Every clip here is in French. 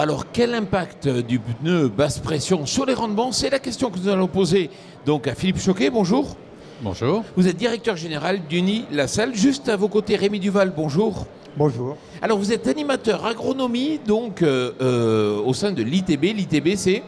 Alors quel impact du pneu basse pression sur les rendements C'est la question que nous allons poser donc à Philippe Choquet. Bonjour. Bonjour. Vous êtes directeur général d'Uni La Salle. Juste à vos côtés, Rémi Duval, bonjour. Bonjour. Alors vous êtes animateur agronomie donc euh, euh, au sein de l'ITB. L'ITB c'est?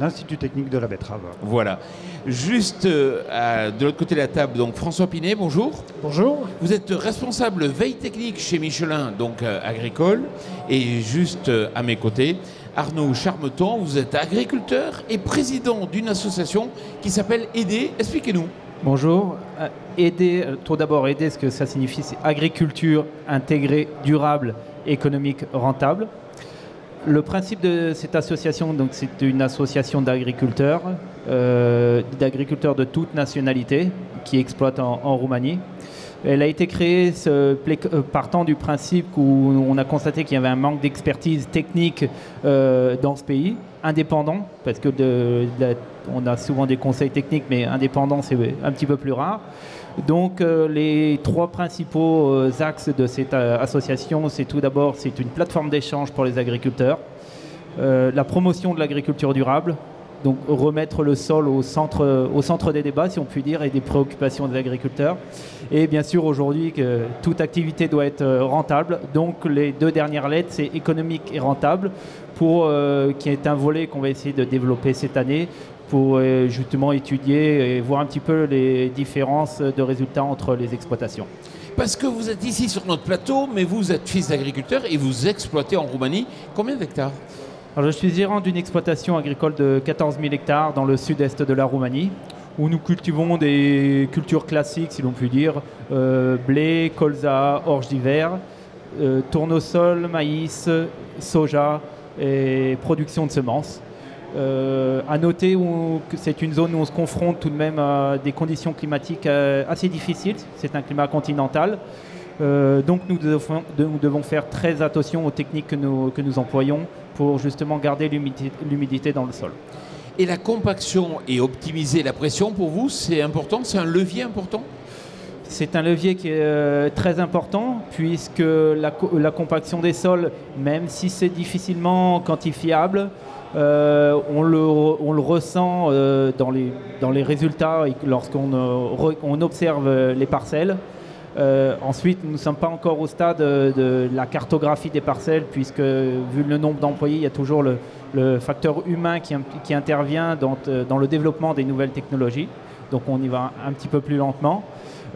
L'Institut technique de la betterave. Voilà. Juste euh, à- de l'autre côté de la table, donc François Pinet, bonjour. Bonjour. Vous êtes responsable veille technique chez Michelin, donc euh, agricole. Et juste euh, à mes côtés, Arnaud Charmeton, vous êtes agriculteur et président d'une association qui s'appelle Aider. Expliquez-nous. Bonjour. Euh, aider, tout d'abord, aider, ce que ça signifie, c'est agriculture intégrée, durable, économique, rentable. Le principe de cette association, donc, c'est une association d'agriculteurs, euh, d'agriculteurs de toute nationalité qui exploitent en, Roumanie. Elle a été créée euh, partant du principe où on a constaté qu'il y avait un manque d'expertise technique euh, dans ce pays, indépendant, parce que on a souvent des conseils techniques, mais indépendant, c'est un petit peu plus rare. Donc euh, les trois principaux euh, axes de cette euh, association, c'est tout d'abord, c'est une plateforme d'échange pour les agriculteurs, la promotion de l'agriculture durable, donc remettre le sol au centre, au centre des débats, si on peut dire, et des préoccupations des agriculteurs. Et bien sûr, aujourd'hui, que toute activité doit être euh, rentable. Donc les deux dernières lettres, c'est économique et rentable, pour, euh, qui est un volet qu'on va essayer de développer cette année pour euh, justement étudier et voir un petit peu les différences de résultats entre les exploitations. Parce que vous êtes ici sur notre plateau, mais vous êtes fils d'agriculteur et vous exploitez en Roumanie combien d'hectares? Je suis gérant d'une exploitation agricole de 14 000 hectares dans le sud-est de la Roumanie, où nous cultivons des cultures classiques, si l'on peut dire, euh, blé, colza, orge d'hiver, euh, tournesol, maïs, soja et production de semences. Euh, à noter que c'est une zone où on se confronte tout de même à des conditions climatiques euh, assez difficiles. C'est un climat continental. Euh, donc nous devons, faire très attention aux techniques que nous employons pour justement garder l'humidité dans le sol. Et la compaction et optimiser la pression pour vous, c'est important? C'est un levier important? C'est un levier qui est euh, très important puisque la, co- la compaction des sols, même si c'est difficilement quantifiable, euh, on, le, re- on le ressent euh, dans, les, dans les résultats lorsqu'on on observe les parcelles. Euh, ensuite, nous ne sommes pas encore au stade de la cartographie des parcelles, puisque vu le nombre d'employés, il y a toujours le, facteur humain qui, intervient dans, euh, dans le développement des nouvelles technologies. Donc on y va un petit peu plus lentement.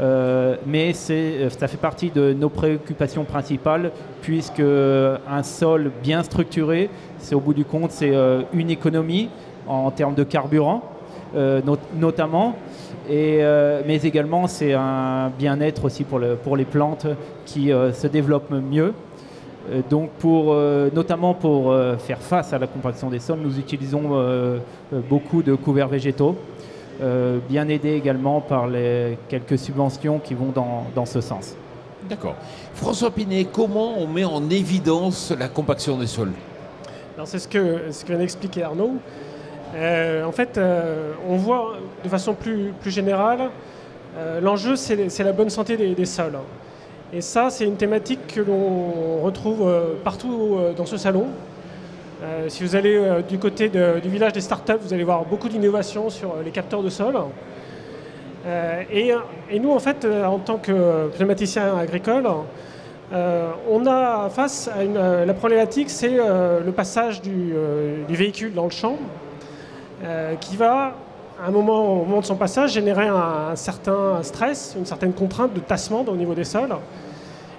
Euh, mais ça fait partie de nos préoccupations principales, puisque un sol bien structuré, c'est au bout du compte, c'est une économie en termes de carburant, not- notamment, et, euh, mais également c'est un bien-être aussi pour, le- pour les plantes qui euh, se développent mieux. Euh, donc, pour, euh, notamment pour euh, faire face à la compaction des sols, nous utilisons beaucoup de couverts végétaux, euh, bien aidés également par les quelques subventions qui vont dans, dans ce sens. D'accord. François Pinet, comment on met en évidence la compaction des sols? C'est ce que, ce que vient d'expliquer Arnaud. Euh, en fait, euh, on voit de façon plus, générale, euh, l'enjeu c'est la bonne santé des, des sols. Et ça, c'est une thématique que l'on retrouve partout dans ce salon. Si vous allez du côté du village des startups, vous allez voir beaucoup d'innovations sur les capteurs de sol. Et, nous, en fait, en tant que pneumaticien agricole, on a face à une, la problématique, c'est le passage du, véhicule dans le champ, qui va, à un moment, au moment de son passage, générer un, certain stress, une certaine contrainte de tassement au niveau des sols.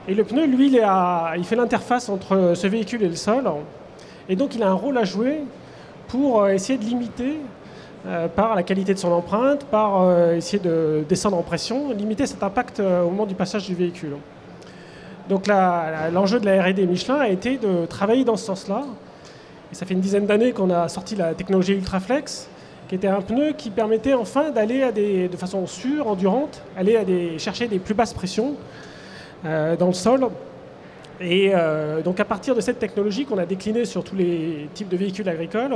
Et le pneu, lui, il, fait l'interface entre ce véhicule et le sol. Et donc, il a un rôle à jouer pour euh, essayer de limiter, euh, par la qualité de son empreinte, par euh, essayer de descendre en pression, limiter cet impact euh, au moment du passage du véhicule. Donc l'enjeu de la R&D Michelin a été de travailler dans ce sens-là. Et ça fait une dizaine d'années qu'on a sorti la technologie Ultraflex, qui était un pneu qui permettait enfin d'aller à des, de façon sûre, endurante, aller chercher des plus basses pressions euh, dans le sol. Et euh, donc à partir de cette technologie qu'on a déclinée sur tous les types de véhicules agricoles,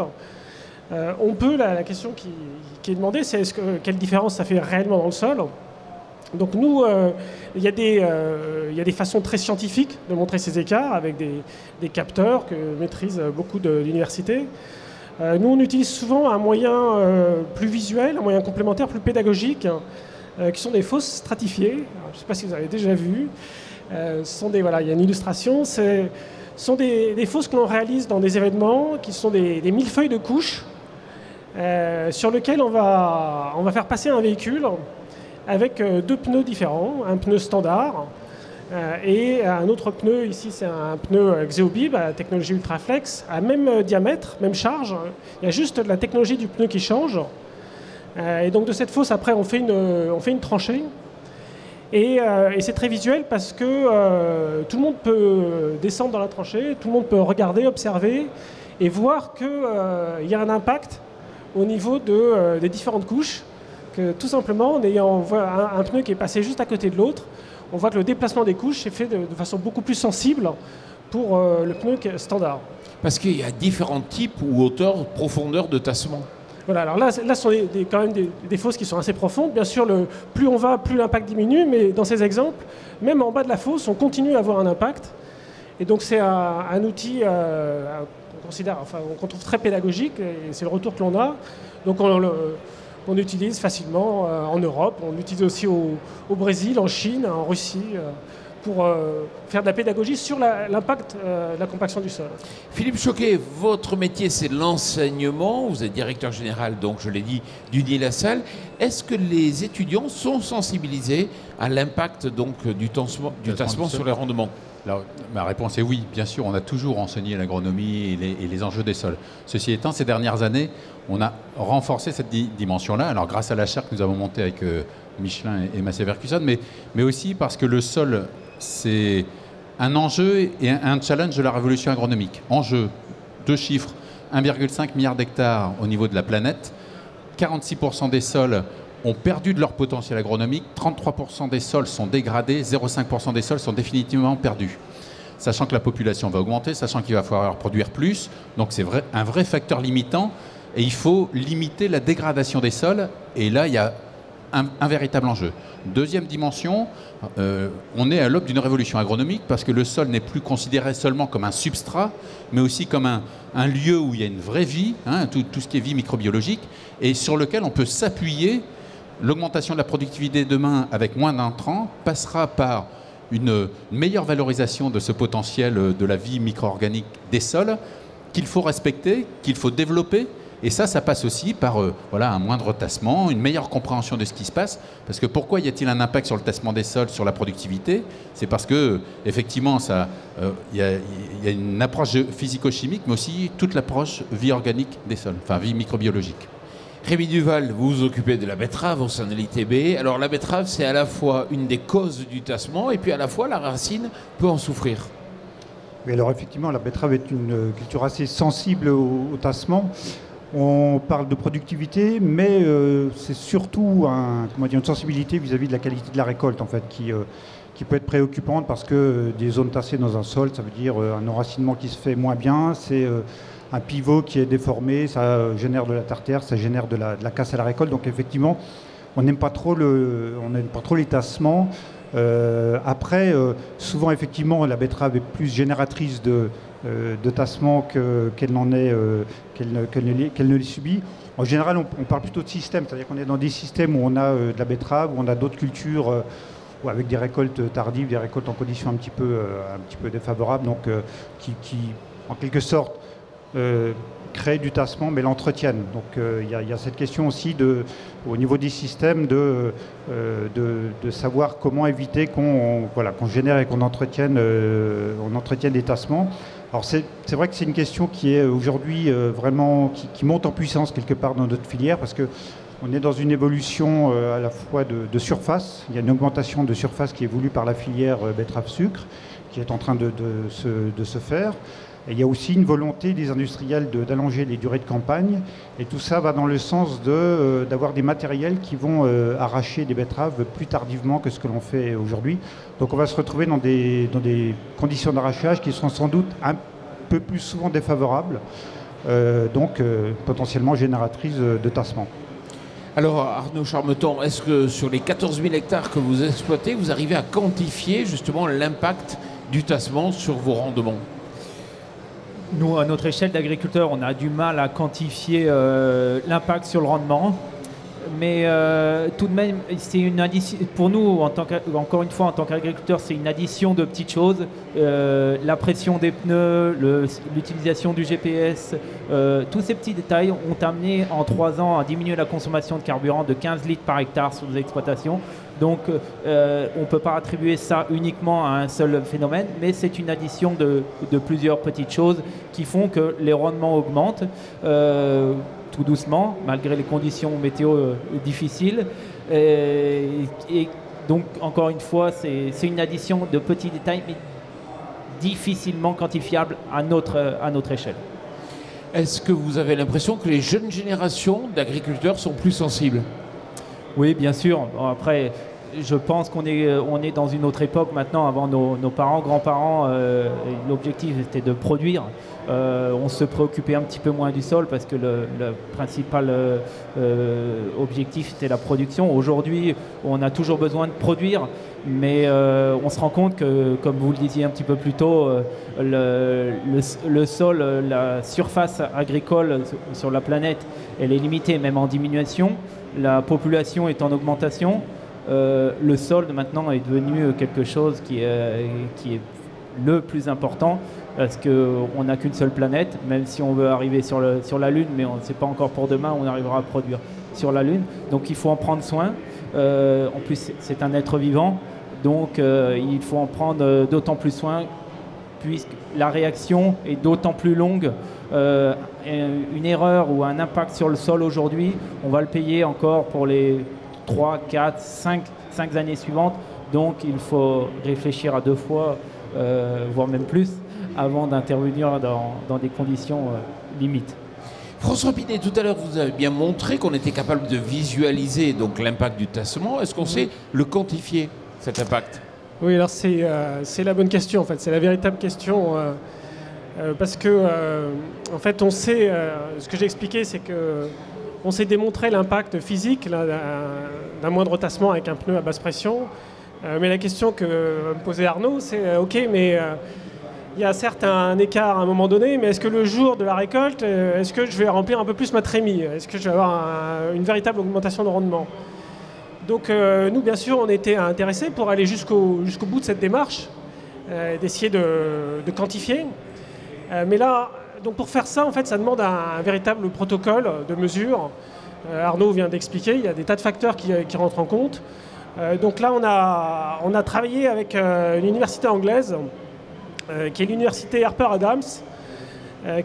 euh, on peut, la, question qui, est demandée, c'est est-ce que, quelle différence ça fait réellement dans le sol? Donc nous, il y, a des, il y, a des façons très scientifiques de montrer ces écarts avec des, capteurs que maîtrisent beaucoup d'universités. nous, on utilise souvent un moyen plus visuel, un moyen complémentaire, plus pédagogique, qui sont des fosses stratifiées. je ne sais pas si vous avez déjà vu. sont des, voilà, il y a une illustration. Ce sont des, des fosses que l'on réalise dans des événements qui sont des, millefeuilles de couches euh, sur va, on va faire passer un véhicule avec euh, deux pneus différents, un pneu standard euh, et un autre pneu, ici c'est un pneu Xeobib technologie Ultraflex, à même diamètre, même charge. Il y a juste la technologie du pneu qui change. et donc de cette fosse, après, on fait une, on fait une tranchée. Et, c'est très visuel parce que tout le monde peut descendre dans la tranchée, tout le monde peut regarder, observer et voir qu'il y a un impact au niveau de, euh, des différentes couches, que tout simplement, en ayant un, un, pneu qui est passé juste à côté de l'autre, on voit que le déplacement des couches est fait de, façon beaucoup plus sensible pour euh, le pneu standard. Parce qu'il y a différents types ou hauteurs, profondeurs de tassement. Voilà, alors là, là ce sont des, quand même des, fosses qui sont assez profondes. Bien sûr, le, plus on va, plus l'impact diminue, mais dans ces exemples, même en bas de la fosse, on continue à avoir un impact. Et donc c'est un, un, outil euh, considère, enfin, qu'on trouve très pédagogique, et c'est le retour que l'on a. Donc on, utilise facilement euh, en Europe, on l'utilise aussi au, Brésil, en Chine, en Russie, euh, pour euh, faire de la pédagogie sur l'impact de la compaction du sol. Philippe Choquet, votre métier c'est l'enseignement, vous êtes directeur général, donc je l'ai dit, du Nid-la-Salle. Est-ce que les étudiants sont sensibilisés à l'impact donc du tassement, du tassement sur les rendements? Ma réponse est oui, bien sûr, on a toujours enseigné l'agronomie et, les, enjeux des sols. Ceci étant, ces dernières années, on a renforcé cette dimension-là. Alors, grâce à la chaire que nous avons montée avec euh, Michelin et, Massé mais, mais aussi parce que le sol, c'est un enjeu et un, challenge de la révolution agronomique. Enjeu, deux chiffres 1,5 milliard d'hectares au niveau de la planète, 46% des sols ont perdu de leur potentiel agronomique, 33% des sols sont dégradés, 0,5% des sols sont définitivement perdus. Sachant que la population va augmenter, sachant qu'il va falloir produire plus, donc c'est un vrai facteur limitant, et il faut limiter la dégradation des sols, et là il y a un, véritable enjeu. Deuxième dimension, euh, on est à l'aube d'une révolution agronomique parce que le sol n'est plus considéré seulement comme un substrat, mais aussi comme un, lieu où il y a une vraie vie, hein, tout, tout, ce qui est vie microbiologique, et sur lequel on peut s'appuyer L'augmentation de la productivité demain avec moins d'intrants passera par une meilleure valorisation de ce potentiel de la vie micro-organique des sols qu'il faut respecter, qu'il faut développer. Et ça, ça passe aussi par euh, voilà, un moindre tassement, une meilleure compréhension de ce qui se passe. Parce que pourquoi y a-t-il un impact sur le tassement des sols, sur la productivité? C'est parce que, effectivement, euh, il y, y, a une approche physico-chimique, mais aussi toute l'approche vie organique des sols, enfin vie microbiologique. Rémi Duval, vous vous occupez de la betterave au sein de l'ITB. Alors la betterave, c'est à la fois une des causes du tassement et puis à la fois la racine peut en souffrir. Oui, alors effectivement, la betterave est une culture assez sensible au, tassement. On parle de productivité, mais euh, c'est surtout une sensibilité vis-à-vis de la qualité de la récolte en fait, qui, euh, peut être préoccupante parce que des zones tassées dans un sol, ça veut dire euh, un enracinement qui se fait moins bien, un pivot qui est déformé, ça génère de la tartère, ça génère de la, casse à la récolte. Donc effectivement, on n'aime pas trop le, on n'aime pas trop les tassements. Euh, après, euh, souvent effectivement, la betterave est plus génératrice de, euh, tassements qu'elle n'en est, qu'elle ne, les subit. En général, on, parle plutôt de système, c'est-à-dire qu'on est dans des systèmes où on a de la betterave, où on a d'autres cultures avec des récoltes tardives, des récoltes en conditions un petit peu, un petit peu défavorables, donc qui, en quelque sorte, euh, créer du tassement, mais l'entretiennent. Donc euh, il y, a cette question aussi au niveau des systèmes de, euh, savoir comment éviter qu'on génère et qu'on entretienne, on entretienne des tassements. Alors c'est vrai que c'est une question qui est aujourd'hui vraiment qui, monte en puissance quelque part dans notre filière parce que on est dans une évolution à la fois de, surface. Il y a une augmentation de surface qui est voulue par la filière betterave sucre qui est en train de se faire il y a aussi une volonté des industriels d'allonger les durées de campagne. Et tout ça va dans le sens euh, d'avoir des matériels qui vont euh, arracher des betteraves plus tardivement que ce que l'on fait aujourd'hui. Donc on va se retrouver dans des, dans des conditions d'arrachage qui seront sans doute un peu plus souvent défavorables, euh, donc potentiellement génératrices de tassement. Alors Arnaud Charmeton, est-ce que sur les 14 000 hectares que vous exploitez, vous arrivez à quantifier justement l'impact du tassement sur vos rendements? Nous, à notre échelle d'agriculteurs, on a du mal à quantifier euh, l'impact sur le rendement mais euh, tout de même, c'est une. Pour nous, en tant encore une fois, en tant qu'agriculteur, c'est une addition de petites choses. Euh, la pression des pneus, l'utilisation du GPS, tous ces petits détails ont amené en trois ans à diminuer la consommation de carburant de 15 litres par hectare sur nos exploitations. Donc, on ne peut pas attribuer ça uniquement à un seul phénomène, mais c'est une addition de, de, plusieurs petites choses qui font que les rendements augmentent tout doucement, malgré les conditions météo euh, difficiles. Et, donc, encore une fois, c'est une addition de petits détails, mais difficilement quantifiable à notre, à notre échelle. Est-ce que vous avez l'impression que les jeunes générations d'agriculteurs sont plus sensibles? Oui, bien sûr. après, je pense qu'on est, on est dans une autre époque maintenant. Avant, nos, parents, grands-parents, euh, l'objectif était de produire. Euh, on se préoccupait un petit peu moins du sol parce que le, principal euh, objectif était la production. Aujourd'hui, on a toujours besoin de produire, mais on se rend compte que, comme vous le disiez un petit peu plus tôt, le, le, sol, la surface agricole sur la planète, elle est limitée, même en diminution. La population est en augmentation. Euh, le solde maintenant est devenu quelque chose qui est, qui est le plus important parce qu'on n'a qu'une seule planète, même si on veut arriver sur, le, la Lune, mais on ne sait pas encore pour demain on arrivera à produire sur la Lune. Donc il faut en prendre soin. Euh, en plus, c'est un être vivant, donc euh, il faut en prendre d'autant plus soin puisque la réaction est d'autant plus longue. une erreur ou un impact sur le sol aujourd'hui, on va le payer encore pour les 3, 4, 5, 5 années suivantes. Donc il faut réfléchir à deux fois, euh, voire même plus, avant d'intervenir dans, des conditions euh, limites. François Pinet, tout à l'heure, vous avez bien montré qu'on était capable de visualiser donc l'impact du tassement. Est-ce qu'on sait le quantifier, cet impact? Oui, alors c'est euh, la bonne question, en fait. C'est la véritable question. parce que, en fait, on sait, ce que j'ai expliqué, c'est que on s'est démontré l'impact physique d'un moindre tassement avec un pneu à basse pression. Euh, mais la question que me posait Arnaud, c'est euh, OK, mais euh, il y a certes un, écart à un moment donné, mais est-ce que le jour de la récolte, est-ce que je vais remplir un peu plus ma trémie? Est-ce que je vais avoir une véritable augmentation de rendement? Donc nous, bien sûr, on était intéressés pour aller jusqu'au bout de cette démarche, d'essayer de, de, quantifier. mais là, donc pour faire ça, en fait, ça demande un, véritable protocole de mesure. Euh, Arnaud vient d'expliquer, il y a des tas de facteurs qui, rentrent en compte. Euh, donc là, on a, travaillé avec euh, une université anglaise, qui est l'université Harper Adams,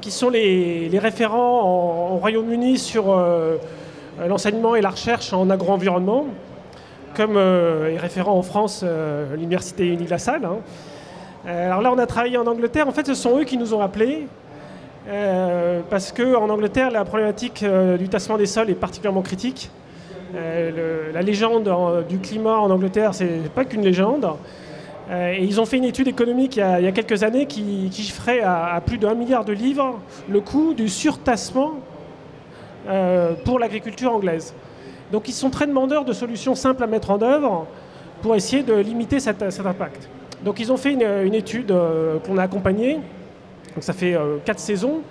qui sont les, référents au Royaume-Uni sur l'enseignement et la recherche en agro-environnement, comme est référent en France l'université Unilassal. Hein. alors là, on a travaillé en Angleterre. En fait, ce sont eux qui nous ont appelés euh, parce qu'en Angleterre, la problématique euh, du tassement des sols est particulièrement critique. Euh, la légende du climat en Angleterre, c'est pas qu'une légende. et ils ont fait une étude économique il y a, quelques années qui, chiffrait à, plus de 1 milliard de livres le coût du surtassement pour l'agriculture anglaise. Donc ils sont très demandeurs de solutions simples à mettre en œuvre pour essayer de limiter cet, impact. Donc ils ont fait une étude qu'on a accompagnée donc ça fait euh, quatre saisons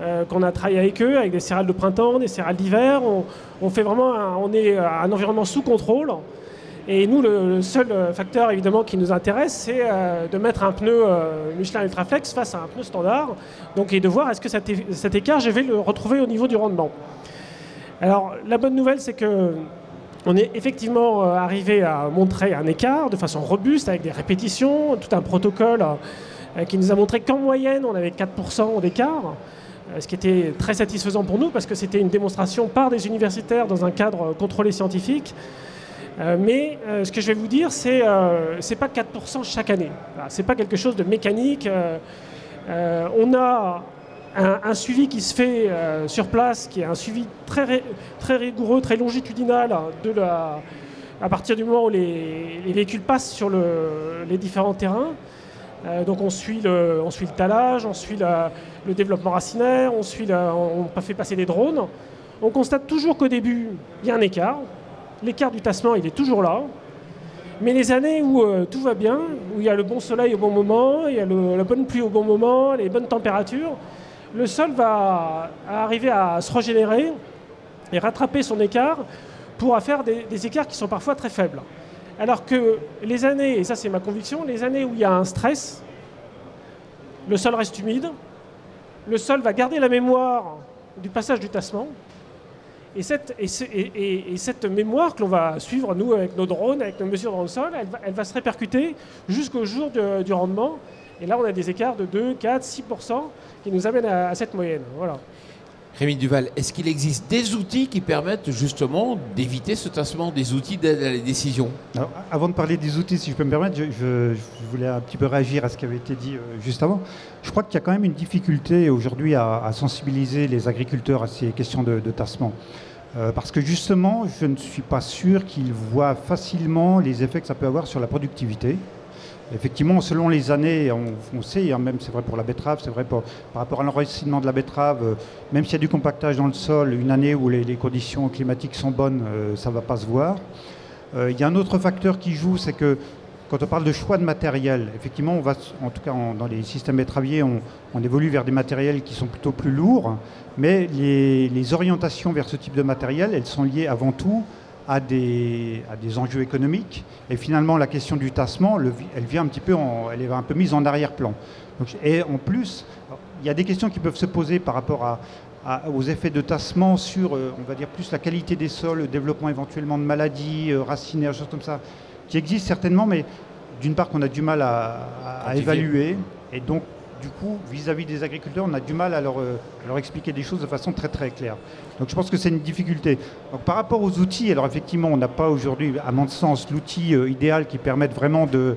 euh, qu'on a travaillé avec eux, avec des céréales de printemps, des céréales d'hiver. On, fait vraiment, on est un environnement sous contrôle. Et nous, le, seul facteur évidemment qui nous intéresse, c'est euh, de mettre un pneu Michelin Ultraflex face à un pneu standard, donc et de voir est-ce que cet, écart, je vais le retrouver au niveau du rendement. Alors la bonne nouvelle, c'est que on est effectivement arrivé à montrer un écart de façon robuste avec des répétitions, tout un protocole qui nous a montré qu'en moyenne, on avait 4% d'écart, euh, ce qui était très satisfaisant pour nous parce que c'était une démonstration par des universitaires dans un cadre contrôlé scientifique. Euh, mais ce que je vais vous dire, c'est euh, c'est pas 4% chaque année. C'est pas quelque chose de mécanique. on a un, suivi qui se fait sur place, qui est un suivi très, très rigoureux, très longitudinal la, à partir du moment où les, véhicules passent sur les différents terrains. Euh, donc on suit, le, talage, on suit le développement racinaire, on, suit fait passer des drones. on constate toujours qu'au début, il y a un écart. L'écart du tassement, il est toujours là. Mais les années où euh, tout va bien, où il y a le bon soleil au bon moment, il y a la bonne pluie au bon moment, les bonnes températures, le sol va arriver à se régénérer et rattraper son écart pour faire des écarts qui sont parfois très faibles. Alors que les années, et ça c'est ma conviction, les années où il y a un stress, le sol reste humide, le sol va garder la mémoire du passage du tassement, et cette, et, cette mémoire que l'on va suivre, nous, avec nos drones, avec nos mesures dans le sol, elle va, se répercuter jusqu'au jour du rendement. Et là, on a des écarts de 2, 4, 6% qui nous amènent à, à cette moyenne. Voilà. Rémi Duval, est-ce qu'il existe des outils qui permettent justement d'éviter ce tassement, des outils d'aide à la décision? Avant de parler des outils, si je peux me permettre, je, voulais un petit peu réagir à ce qui avait été dit euh, juste avant. Je crois qu'il y a quand même une difficulté aujourd'hui à, sensibiliser les agriculteurs à ces questions de, tassement. Euh, parce que justement, je ne suis pas sûr qu'ils voient facilement les effets que ça peut avoir sur la productivité. Effectivement, selon les années, on, sait, hein, même c'est vrai pour la betterave, c'est vrai par rapport à l'enracinement de la betterave, euh, même s'il y a du compactage dans le sol, une année où les, conditions climatiques sont bonnes, euh, ça ne va pas se voir. Euh, il y a un autre facteur qui joue, c'est que quand on parle de choix de matériel, effectivement, on va, en tout cas dans les systèmes betteraviers, on, évolue vers des matériels qui sont plutôt plus lourds, mais les orientations vers ce type de matériel, elles sont liées avant tout à des, à des enjeux économiques. Et finalement, la question du tassement, elle vient un petit peu, elle est un peu mise en arrière-plan. Et en plus, il y a des questions qui peuvent se poser par rapport à, aux effets de tassement sur, euh, on va dire, plus la qualité des sols, le développement éventuellement de maladies euh, racinaires, choses comme ça, qui existent certainement, mais d'une part qu'on a du mal à, à évaluer. Et donc, du coup, vis-à-vis des agriculteurs, on a du mal à leur, euh, leur, expliquer des choses de façon très très claire. Donc je pense que c'est une difficulté. Donc, par rapport aux outils, alors effectivement, on n'a pas aujourd'hui, à mon sens, l'outil euh, idéal qui permette vraiment de,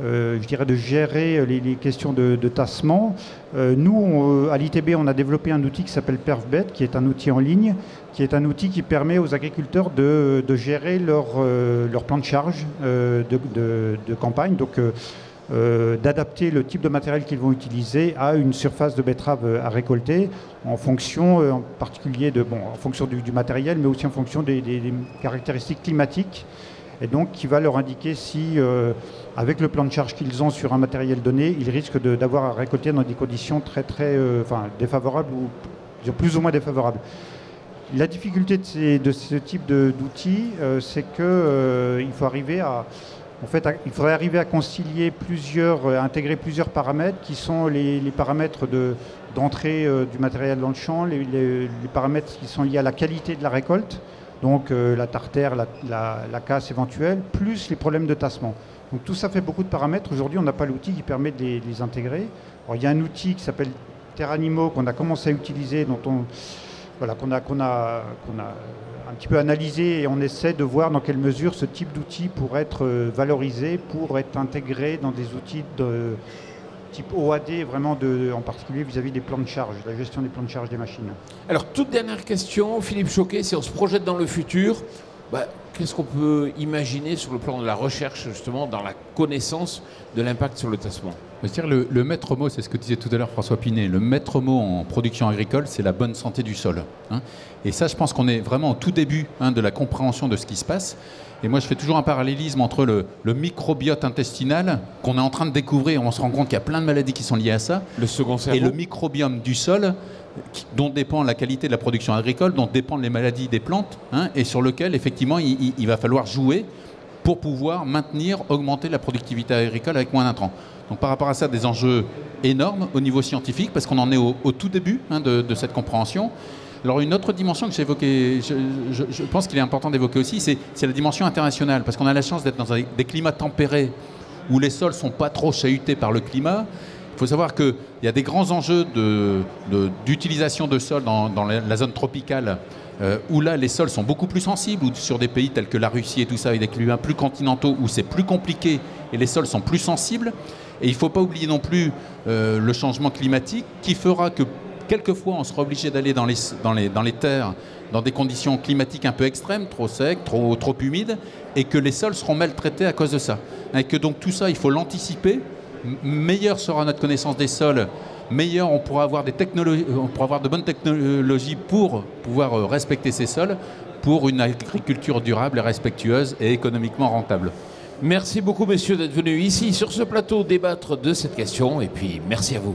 euh, je dirais, de gérer les, questions de, tassement. nous, à l'ITB, on a développé un outil qui s'appelle PerfBet, qui est un outil en ligne, qui est un outil qui permet aux agriculteurs de, gérer leur, leur, plan de charge de, de, campagne. Donc, euh, d'adapter le type de matériel qu'ils vont utiliser à une surface de betterave euh, à récolter en fonction euh, de, du, matériel, mais aussi en fonction des, caractéristiques climatiques. Et donc, qui va leur indiquer si, avec le plan de charge qu'ils ont sur un matériel donné, ils risquent d'avoir à récolter dans des conditions très, très défavorables ou plus ou moins défavorables. La difficulté de, ce type d'outils, c'est qu'il faut arriver à, en fait, il faudrait arriver à concilier plusieurs, à intégrer plusieurs paramètres qui sont les, paramètres d'entrée euh, du matériel dans le champ, les, paramètres qui sont liés à la qualité de la récolte, donc euh, la tartère, la, casse éventuelle, plus les problèmes de tassement. Donc tout ça fait beaucoup de paramètres. Aujourd'hui, on n'a pas l'outil qui permet de les, intégrer. il y a un outil qui s'appelle Terranimo qu'on a commencé à utiliser, dont on, voilà, qu'on a, qu'on a un petit peu analysé et on essaie de voir dans quelle mesure ce type d'outil pourrait être euh, valorisé, pour être intégré dans des outils de type OAD, vraiment en particulier vis-à-vis des plans de charge, la gestion des plans de charge des machines. Alors, toute dernière question, Philippe Choquet, si on se projette dans le futur, bah, qu'est-ce qu'on peut imaginer sur le plan de la recherche, justement, dans la connaissance de l'impact sur le tassement? Dire le, le, maître mot, c'est ce que disait tout à l'heure François Pinet, le maître mot en production agricole, c'est la bonne santé du sol. Hein. Et ça, je pense qu'on est vraiment au tout début hein, de la compréhension de ce qui se passe. Et moi, je fais toujours un parallélisme entre le, microbiote intestinal qu'on est en train de découvrir, on se rend compte qu'il y a plein de maladies qui sont liées à ça, le second et le microbiome du sol, dont dépend la qualité de la production agricole, dont dépendent les maladies des plantes, hein, et sur lequel, effectivement, il, va falloir jouer pour pouvoir maintenir, augmenter la productivité agricole avec moins d'intrants. Donc par rapport à ça, des enjeux énormes au niveau scientifique, parce qu'on en est au, tout début hein, de, cette compréhension. Alors une autre dimension que j'ai évoquée, je, pense qu'il est important d'évoquer aussi, c'est la dimension internationale, parce qu'on a la chance d'être dans des climats tempérés où les sols sont pas trop chahutés par le climat. Il faut savoir qu'il y a des grands enjeux d'utilisation de sols dans, la, zone tropicale, euh, où là les sols sont beaucoup plus sensibles, ou sur des pays tels que la Russie et tout ça, avec des climats plus continentaux, où c'est plus compliqué et les sols sont plus sensibles. Et il ne faut pas oublier non plus euh, le changement climatique qui fera que quelquefois on sera obligé d'aller dans les, terres dans des conditions climatiques un peu extrêmes, trop secs, trop, trop humides, et que les sols seront maltraités à cause de ça. Et que donc tout ça, il faut l'anticiper. Meilleure sera notre connaissance des sols, meilleur on pourra avoir, on pourra avoir de bonnes technologies pour pouvoir euh, respecter ces sols, pour une agriculture durable respectueuse et économiquement rentable. Merci beaucoup, messieurs, d'être venus ici sur ce plateau débattre de cette question. Et puis, merci à vous.